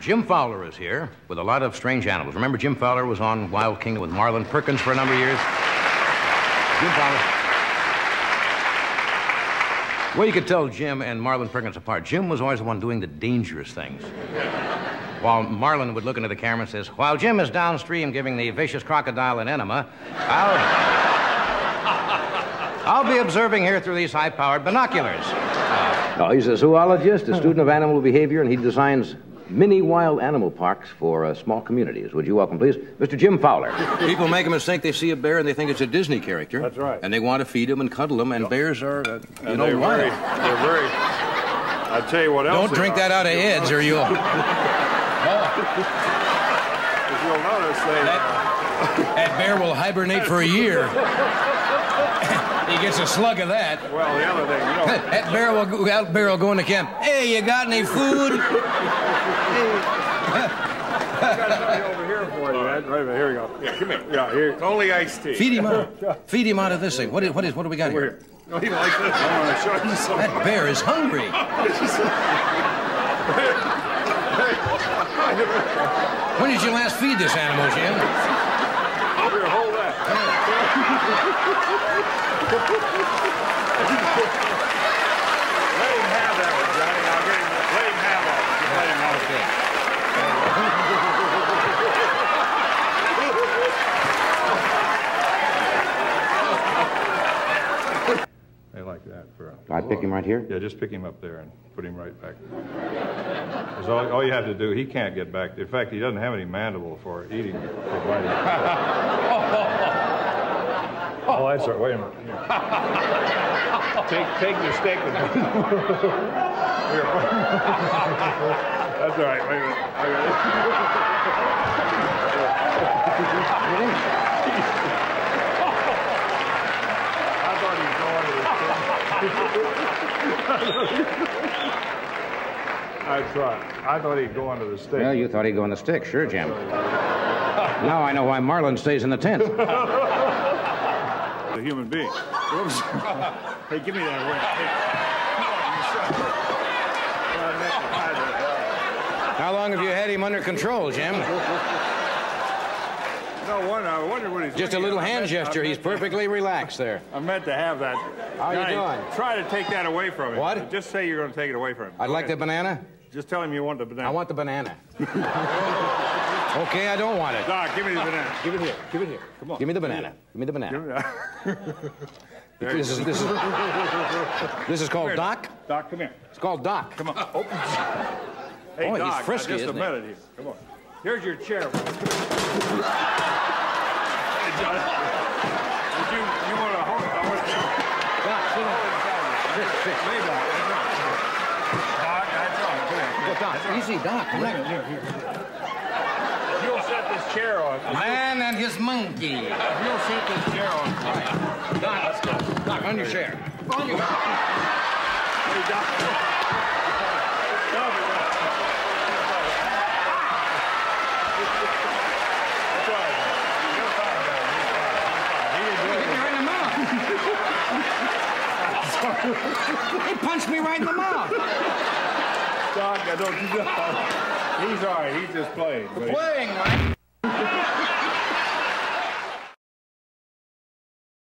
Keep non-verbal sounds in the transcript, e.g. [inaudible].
Jim Fowler is here with a lot of strange animals. Remember, Jim Fowler was on Wild Kingdom with Marlin Perkins for a number of years? Jim Fowler. Well, you could tell Jim and Marlin Perkins apart. Jim was always the one doing the dangerous things. [laughs] While Marlin would look into the camera and says, While Jim is downstream giving the vicious crocodile an enema, I'll. I'll be observing here through these high powered binoculars. No, he's a zoologist, a student of animal behavior, and he designs mini wild animal parks for uh, small communities. Would you welcome, please, Mr. Jim Fowler? People make a mistake. They see a bear and they think it's a Disney character. That's right. And they want to feed him and cuddle him, and yep. bears are, uh, you and know, they're wild. Very, they're very. I tell you what else. Don't drink that out of heads, or you'll. [laughs] If you'll notice, they. That, that bear will hibernate for a year. [laughs] He gets a slug of that. Well, the other thing, you know. [laughs] that bear will go, that bear will go into camp. Hey, you got any food? [laughs] I've got something over here for you, Ed. Right, here we go. Yeah, come here. Yeah, here. It's only iced tea. Feed him out. Feed him out of this thing. What is, what is, what do we got over here? No, he oh, likes this. I want to show you something. That bear is hungry. When did you last feed this animal, Jim? Here, hold that. Let him have that one, Johnny. I'll get him. Let him have that one. Just let him have it. They like that for. A, I pick him right here. Yeah, just pick him up there and put him right back. Because all, all you have to do, he can't get back. In fact, he doesn't have any mandible for eating. For [laughs] biting. Oh, that's right. Wait a minute. take, take the steak and. [laughs] [laughs] That's all right. Wait a minute. I thought he was going to the [laughs] I thought. I thought he'd go under the stick. Well, you thought he'd go on the stick. Sure, Jim. now I know why Marlin stays in the tent a human being. [laughs] hey, give me that ring. How long have you had him under control, Jim? No wonder. I wonder what he's. Just a little hand gesture. He's perfectly relaxed there. [laughs] I meant to have that. How you doing? Try to take that away from him. What? Just say you're going to take it away from him. I'd like the banana. Just tell him you want the banana. I want the banana. [laughs] okay, I don't want it. Doc, give me the banana. Give it here. Give it here. Come on. Give me the banana. Give me the banana. [laughs] this is this is this is called Doc. Doc, come here. It's called Doc. Come on. Open. Hey, Boy, Doc, he's frisky, just a minute here. Come on. Here's your chair. hey, [laughs] John. Would you you want to hold? I want to. Doc, sit down. Sit, sit. Lay back. Doc, that's all. Well, Doc, easy, Doc. Come here. Here, here. You'll set this chair on. Man and his monkey. You'll set this chair on. Doc, let's go. Doc, on your chair. On your. Hey, Doc. He punched me right in the mouth. Doc, I don't do that. He's all right. He's just playing. Playing, right?